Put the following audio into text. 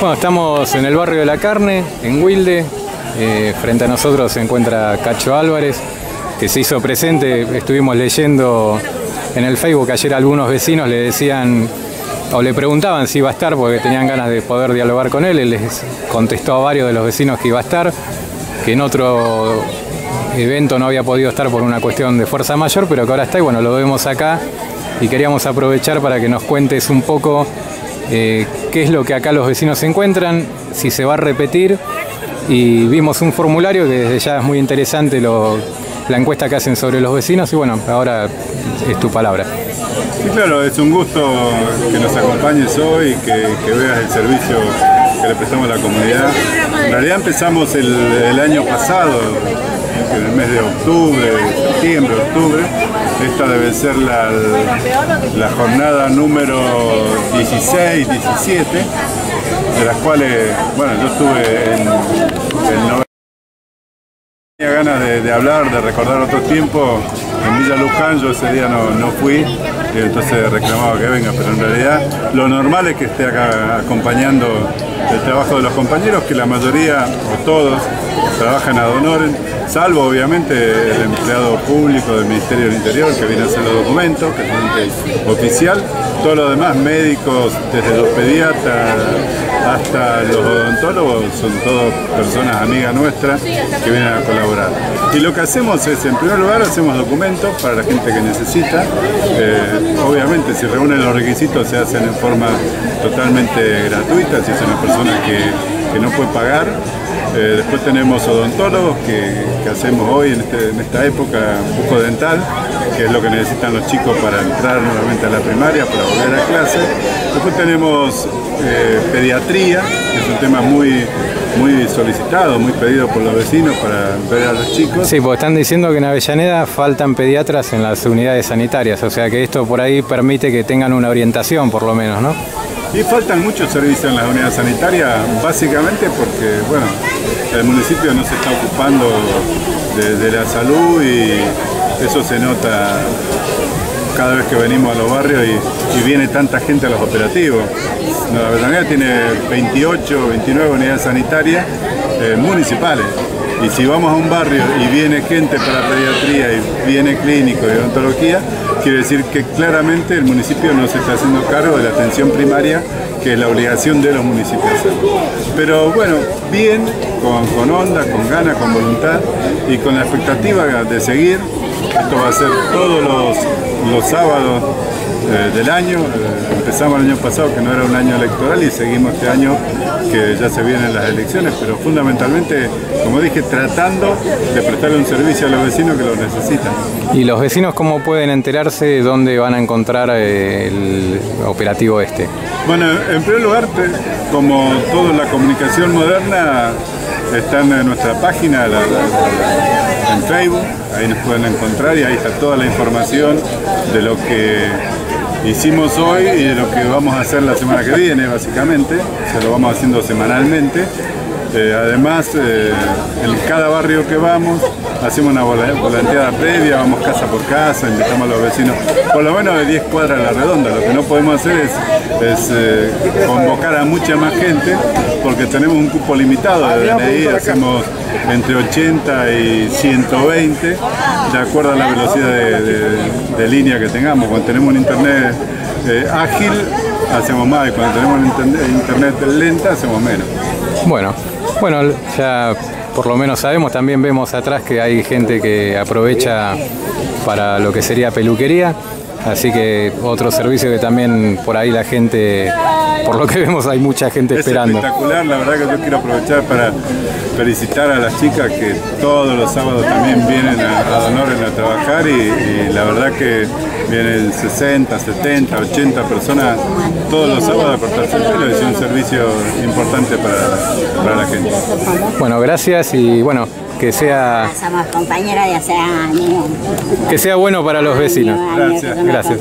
Bueno, estamos en el barrio de la carne, en Wilde. Eh, frente a nosotros se encuentra Cacho Álvarez, que se hizo presente. Estuvimos leyendo en el Facebook ayer algunos vecinos le decían o le preguntaban si iba a estar porque tenían ganas de poder dialogar con él. Él les contestó a varios de los vecinos que iba a estar, que en otro evento no había podido estar por una cuestión de fuerza mayor, pero que ahora está y bueno, lo vemos acá y queríamos aprovechar para que nos cuentes un poco eh, qué es lo que acá los vecinos encuentran, si se va a repetir y vimos un formulario que desde ya es muy interesante la encuesta que hacen sobre los vecinos y bueno, ahora es tu palabra. Sí, claro, es un gusto que nos acompañes hoy, que, que veas el servicio que le prestamos a la comunidad. En realidad empezamos el año pasado, en el mes de octubre, septiembre, octubre. Esta debe ser la, la jornada número 16, 17, de las cuales, bueno, yo estuve en, en Tenía ganas de, hablar, de recordar otros tiempos. En Villa Luján yo ese día no, no fui, entonces reclamaba que venga, pero en realidad lo normal es que esté acá acompañando el trabajo de los compañeros, que la mayoría, o todos, trabajan a honor, salvo obviamente el empleado público del Ministerio del Interior que viene a hacer los documentos, que es oficial, todo lo demás, médicos, desde los pediatras hasta los odontólogos, son todas personas amigas nuestras que vienen a colaborar. Y lo que hacemos es, en primer lugar, hacemos documentos para la gente que necesita. Eh, obviamente, si reúnen los requisitos, se hacen en forma totalmente gratuita, si son las personas que, que no pueden pagar. Eh, después tenemos odontólogos que, que hacemos hoy en, este, esta época bucodental, que es lo que necesitan los chicos para entrar nuevamente a la primaria, para volver a clase. Después tenemos eh, pediatría, que es un tema muy, muy solicitado, muy pedido por los vecinos para ver a los chicos. Sí, porque están diciendo que en Avellaneda faltan pediatras en las unidades sanitarias, o sea que esto por ahí permite que tengan una orientación por lo menos, ¿no? Y faltan muchos servicios en las unidades sanitarias, básicamente porque, bueno, el municipio no se está ocupando de, la salud y eso se nota cada vez que venimos a los barrios y, viene tanta gente a los operativos. La Avellaneda tiene 28, 29 unidades sanitarias eh, municipales. Y si vamos a un barrio y viene gente para pediatría y viene clínico y odontología, quiere decir que claramente el municipio no se está haciendo cargo de la atención primaria, que es la obligación de los municipios Pero bueno, bien, con, con onda, con ganas, con voluntad y con la expectativa de seguir. Esto va a ser todos los, los sábados eh, del año. Eh, empezamos el año pasado que no era un año electoral y seguimos este año que ya se vienen las elecciones, pero fundamentalmente, como dije, tratando de prestarle un servicio a los vecinos que lo necesitan. ¿Y los vecinos cómo pueden enterarse de dónde van a encontrar eh, el operativo este? Bueno, en primer lugar, como toda la comunicación moderna, está en nuestra página, la, la, en Facebook, ahí nos pueden encontrar y ahí está toda la información de lo que hicimos hoy y lo que vamos a hacer la semana que viene, básicamente. Se lo vamos haciendo semanalmente. Eh, además, eh, en cada barrio que vamos, hacemos una volanteada previa, vamos casa por casa, invitamos a los vecinos, por lo menos de 10 cuadras a la redonda. Lo que no podemos hacer es, es eh, convocar a mucha más gente, porque tenemos un cupo limitado de DNI, hacemos entre 80 y 120, de acuerdo a la velocidad de, de, de línea que tengamos. Cuando tenemos un internet ágil, hacemos más, y cuando tenemos internet, internet lenta, hacemos menos. Bueno, bueno, ya por lo menos sabemos, también vemos atrás que hay gente que aprovecha para lo que sería peluquería, así que otro servicio que también por ahí la gente, por lo que vemos hay mucha gente es esperando. espectacular, la verdad que yo quiero aprovechar para felicitar a las chicas que todos los sábados también vienen a, a Donoren a trabajar y, y la verdad que vienen 60, 70, 80 personas todos los sábados a cortarse el pelo, es un servicio importante para, para la gente. Bueno, gracias y bueno, que sea somos compañeras de hace años. que sea bueno para los vecinos. Gracias. Gracias.